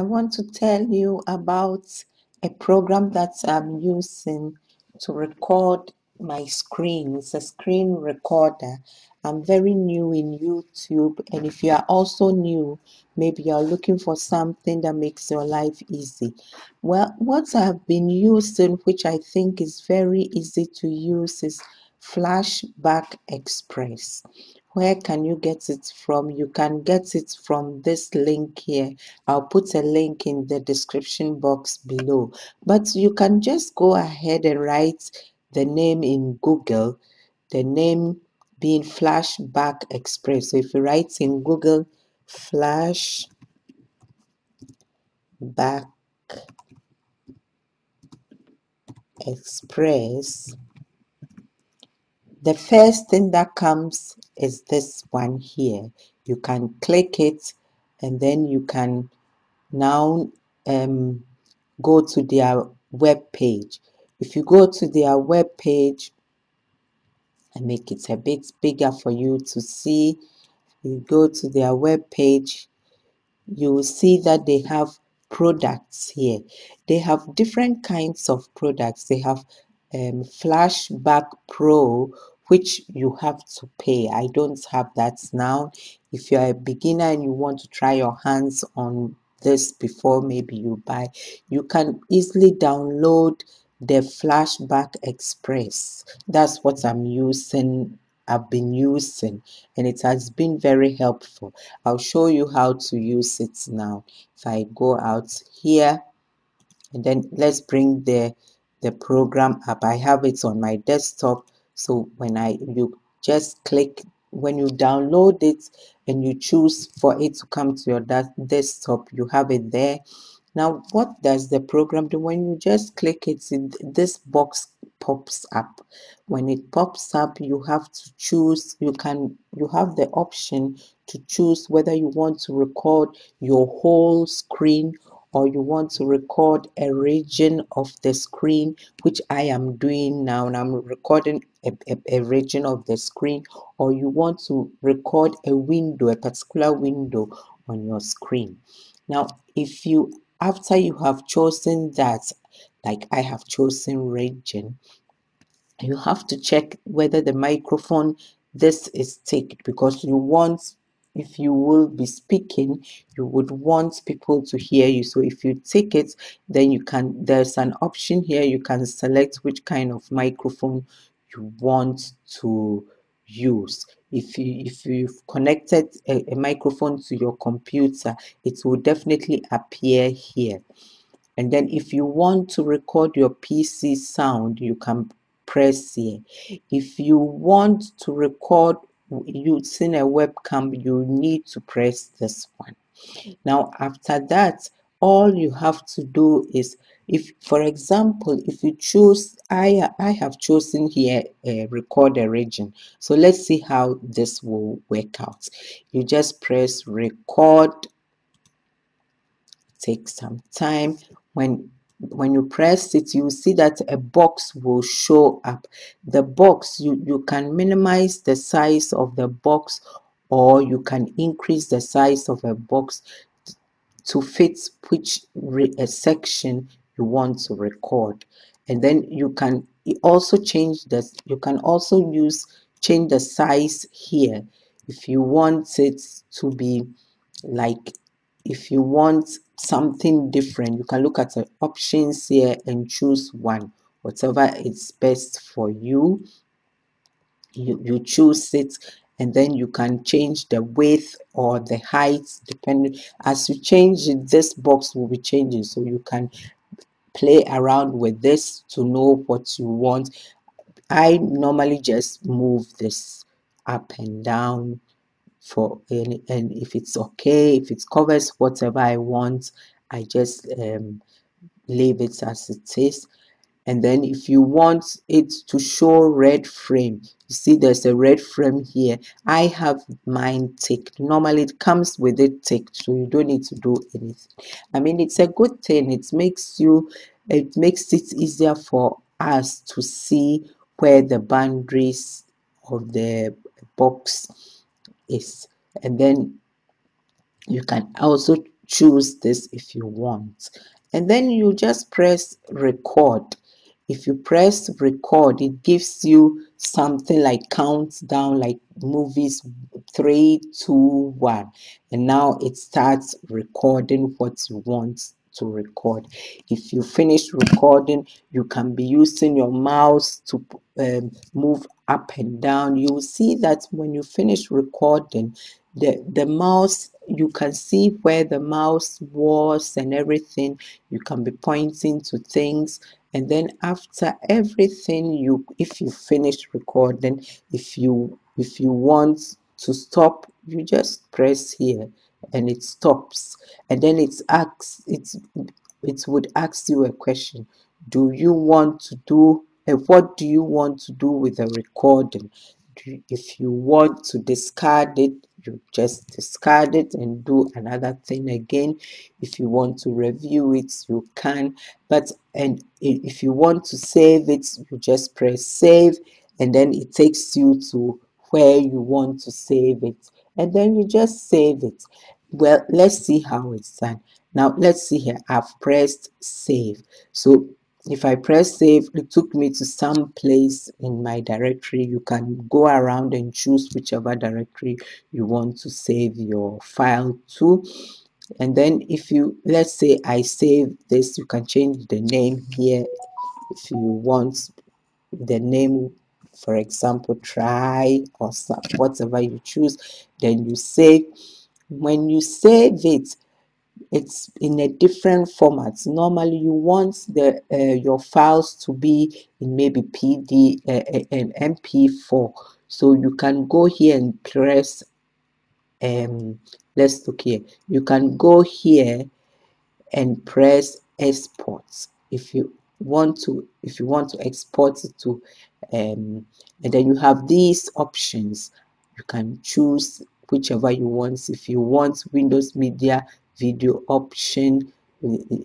I want to tell you about a program that I'm using to record my screen. It's a screen recorder. I'm very new in YouTube, and if you are also new, maybe you're looking for something that makes your life easy. Well, what I've been using, which I think is very easy to use, is Flashback Express. Where can you get it from? You can get it from this link here. I'll put a link in the description box below. But you can just go ahead and write the name in Google, the name being Flashback Express. So if you write in Google Flashback Express, the first thing that comes is this one here. You can click it and then you can now um, go to their web page. If you go to their web page and make it a bit bigger for you to see, you go to their web page, you will see that they have products here. They have different kinds of products. They have um, Flashback Pro, which you have to pay. I don't have that now. If you're a beginner and you want to try your hands on this before maybe you buy, you can easily download the Flashback Express. That's what I'm using. I've been using and it has been very helpful. I'll show you how to use it now. If I go out here and then let's bring the the program up i have it on my desktop so when i you just click when you download it and you choose for it to come to your desktop you have it there. Now what does the program do? When you just click it this box pops up. When it pops up you have to choose you can you have the option to choose whether you want to record your whole screen or you want to record a region of the screen, which I am doing now, and I'm recording a, a, a, region of the screen, or you want to record a window, a particular window on your screen. Now, if you, after you have chosen that, like I have chosen region, you have to check whether the microphone this is ticked because you want if you will be speaking you would want people to hear you so if you take it then you can there's an option here you can select which kind of microphone you want to use. If you if you've connected a, a microphone to your computer it will definitely appear here. And then if you want to record your pc sound you can press here. If you want to record using a webcam you need to press this one. Now after that all you have to do is if for example if you choose i i have chosen here a recorder region. So let's see how this will work out. You just press record. Take some time. When when you press it you see that a box will show up. The box you you can minimize the size of the box or you can increase the size of a box to fit which a uh, section you want to record. And then you can also change this you can also use change the size here. If you want it to be like if you want something different you can look at the options here and choose one. Whatever is best for you you, you choose it and then you can change the width or the height depending as you change it this box will be changing. So you can play around with this to know what you want. I normally just move this up and down for any and if it's okay if it covers whatever i want i just um, leave it as it is and then if you want it to show red frame you see there's a red frame here. I have mine ticked. Normally it comes with it ticked so you don't need to do anything. I mean it's a good thing. It makes you it makes it easier for us to see where the boundaries of the box is. And then you can also choose this if you want. And then you just press record if you press record it gives you something like countdown like movies three two one. And now it starts recording what you want to record. If you finish recording you can be using your mouse to um, move up and down. You will see that when you finish recording the the mouse you can see where the mouse was and everything. You can be pointing to things and then after everything you if you finish recording if you if you want to stop you just press here and it stops. And then it asks it's it would ask you a question. Do you want to do and what do you want to do with the recording? If you want to discard it you just discard it and do another thing again. If you want to review it you can but and if you want to save it you just press save and then it takes you to where you want to save it and then you just save it. Well let's see how it's done. Now let's see here. I've pressed save. So if I press save, it took me to some place in my directory. You can go around and choose whichever directory you want to save your file to. And then if you, let's say I save this, you can change the name here if you want the name, for example, try or whatever you choose, then you save. When you save it, it's in a different format. Normally you want the uh, your files to be in maybe pd uh, and mp4 so you can go here and press um let's look here. You can go here and press export if you want to if you want to export it to um and then you have these options. You can choose whichever you want. If you want windows media video option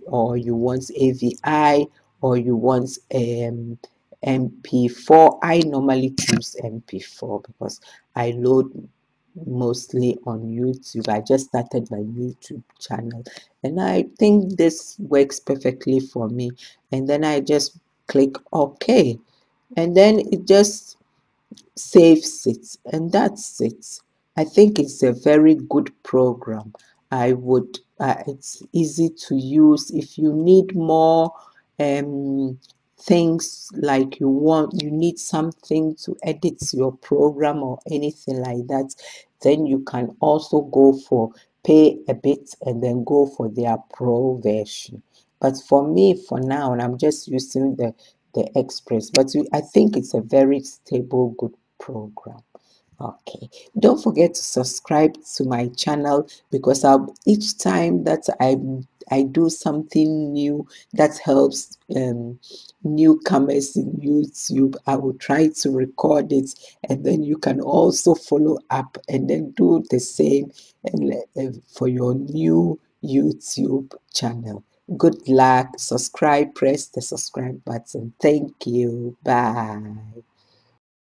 or you want AVI or you want um, MP4. I normally choose MP4 because I load mostly on YouTube. I just started my YouTube channel and I think this works perfectly for me. And then I just click OK and then it just saves it and that's it. I think it's a very good program. I would uh, it's easy to use if you need more um, things like you want you need something to edit your program or anything like that then you can also go for pay a bit and then go for their pro version. But for me for now and i'm just using the the express but i think it's a very stable good program okay. Don't forget to subscribe to my channel because I'll, each time that I I do something new that helps um, newcomers in YouTube I will try to record it and then you can also follow up and then do the same and uh, for your new YouTube channel. Good luck. Subscribe. Press the subscribe button. Thank you. Bye